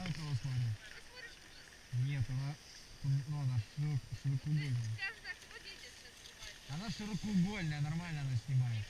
на у вас Ты. Нет, она, ну, она широк- широкоугольная. Она широкоугольная, нормально она снимает.